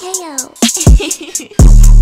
Heyo.